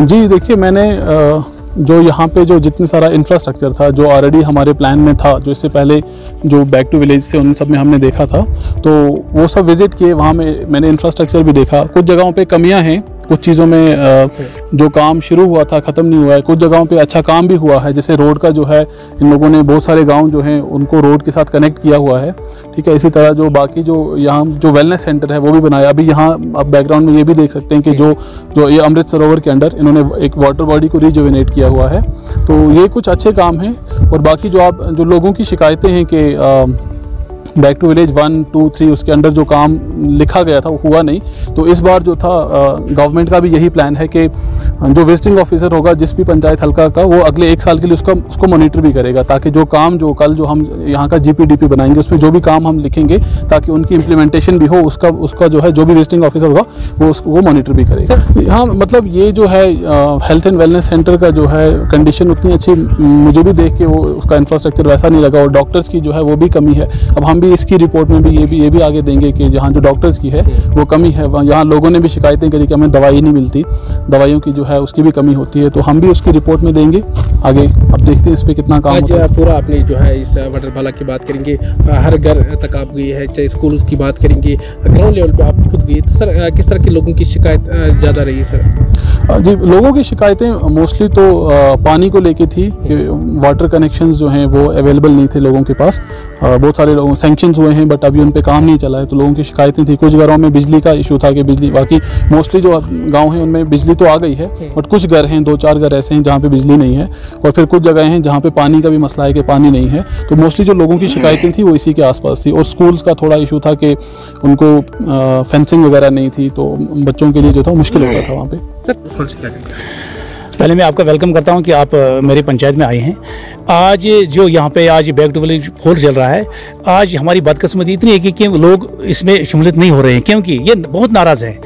जी, देखिए, मैंने जो यहाँ पे जो जितने सारा इंफ्रास्ट्रक्चर था, जो ऑलरेडी हमारे प्लान में था, जो इससे पहले जो बैक टू विलेज से उन सब में हमने देखा था तो वो सब विज़िट किए, वहाँ में मैंने इंफ्रास्ट्रक्चर भी देखा। कुछ जगहों पे कमियाँ हैं कुछ चीज़ों में जो काम शुरू हुआ था ख़त्म नहीं हुआ है कुछ जगहों पे अच्छा काम भी हुआ है जैसे रोड का जो है इन लोगों ने बहुत सारे गाँव जो हैं उनको रोड के साथ कनेक्ट किया हुआ है ठीक है इसी तरह जो बाकी जो यहाँ जो वेलनेस सेंटर है वो भी बनाया अभी यहाँ आप बैकग्राउंड में ये भी देख सकते हैं कि जो जो ये अमृत सरोवर के अंडर इन्होंने एक वाटर बॉडी को रिजुविनेट किया हुआ है तो ये कुछ अच्छे काम हैं और बाकी जो आप जो लोगों की शिकायतें हैं कि back to village one two three उसके अंडर जो काम लिखा गया था वो हुआ नहीं। तो इस बार जो था गवर्नमेंट का भी यही प्लान है कि जो विजिटिंग ऑफिसर होगा जिस भी पंचायत हल्का का वो अगले एक साल के लिए उसका उसको मॉनिटर भी करेगा ताकि जो काम जो कल जो हम यहाँ का जीपीडीपी बनाएँगे उसमें जो भी काम हम लिखेंगे ताकि उनकी इम्प्लीमेंटेशन भी हो उसका उसका जो है जो भी विजिटिंग ऑफिसर होगा वो उसको वो मॉनिटर भी करेगा। हाँ मतलब ये जो है हेल्थ एंड वेलनेस सेंटर का जो है कंडीशन उतनी अच्छी मुझे भी देख के वो उसका इंफ्रास्ट्रक्चर वैसा नहीं लगा और डॉक्टर्स की जो है वो भी कमी है। अब हम भी इसकी रिपोर्ट में भी ये भी ये भी आगे देंगे कि जहाँ जो डॉक्टर्स की है वो कमी है। यहाँ लोगों ने भी शिकायतें करी कि हमें दवाई नहीं मिलती। दवाइयों की जो है उसकी भी कमी होती है। तो हम भी उसकी रिपोर्ट में देंगे। आगे अब देखते हैं इस पर कितना काम होता है। पूरा आपने जो है इस वाटर बाला की बात करेंगे। हर घर तक आप गई है चाहे स्कूल की बात करेंगे ग्राउंड लेवल पर आप खुद गई तो सर किस तरह के लोगों की शिकायत ज़्यादा रही है सर? जी लोगों की शिकायतें मोस्टली तो पानी को लेके थी कि वाटर कनेक्शंस जो हैं वो अवेलेबल नहीं थे लोगों के पास। बहुत सारे लोगों सैंक्शन हुए हैं बट अभी उन पर काम नहीं चला है तो लोगों की शिकायतें थी। कुछ घरों में बिजली का इशू था कि बिजली बाकी मोस्टली जो गाँव हैं उनमें बिजली तो आ गई है बट कुछ घर हैं दो चार घर ऐसे हैं जहाँ पर बिजली नहीं है और फिर कुछ जगह हैं जहाँ पर पानी का भी मसला है कि पानी नहीं है। तो मोस्टली जो लोगों की शिकायतें थी वो इसी के आसपास थी और स्कूल्स का थोड़ा इशू था कि उनको फेंसिंग वगैरह नहीं थी तो बच्चों के लिए जो था मुश्किल होता था वहाँ पे। क्या? पहले मैं आपका वेलकम करता हूँ कि आप मेरी पंचायत में आए हैं। आज जो यहाँ पे आज बैक टू विलेज फोर चल रहा है आज हमारी बदकस्मती इतनी है कि, कि लोग इसमें सम्मिलित नहीं हो रहे हैं क्योंकि ये बहुत नाराज़ हैं।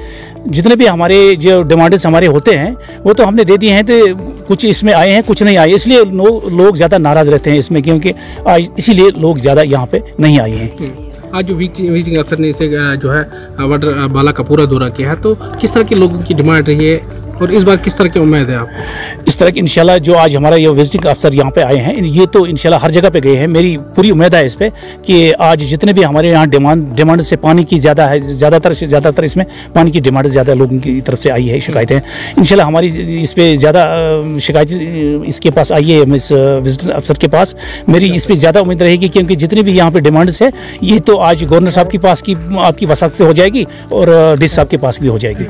जितने भी हमारे जो डिमांड्स हमारे होते हैं वो तो हमने दे दिए हैं तो कुछ इसमें आए हैं कुछ नहीं आए। इसलिए लो- लोग ज़्यादा नाराज़ रहते हैं इसमें क्योंकि आज इसीलिए लोग ज़्यादा यहाँ पे नहीं आए हैं। आज जो विजिटिंग अफसर ने इसे जो है वाटर बाला का पूरा दौरा किया है। तो किस तरह के लोगों की डिमांड रही है? और इस बार किस तरह की उम्मीद है आपको? इस तरह की इंशाल्लाह जो आज हमारा ये विजिटिंग अफसर यहाँ पे आए हैं ये तो इंशाल्लाह हर जगह पे गए हैं। मेरी पूरी उम्मीद है इस पर कि आज जितने भी हमारे यहाँ डिमांड डिमांड से पानी की ज़्यादा है, ज़्यादातर से ज़्यादातर इसमें पानी की डिमांड ज़्यादा लोगों की तरफ़ से आई है, शिकायतें इंशाल्लाह हमारी इस पर ज़्यादा शिकायतें, इसके पास आई है इस विजिटिंग अफसर के पास। मेरी इस पर ज़्यादा उम्मीद रहेगी क्योंकि जितनी भी यहाँ पर डिमांड्स है, ये तो आज गवर्नर साहब के पास की, आपकी वसात से हो जाएगी और डी साहब के पास भी हो जाएगी।